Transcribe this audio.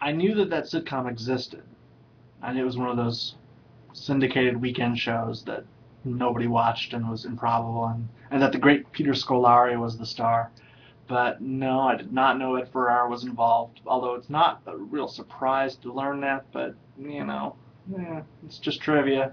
I knew that that sitcom existed. and it was one of those syndicated weekend shows that nobody watched and was improbable, and, and that the great Peter Scolari was the star. But no, I did not know Ed Ferrara was involved. Although it's not a real surprise to learn that, but you know, yeah, it's just trivia.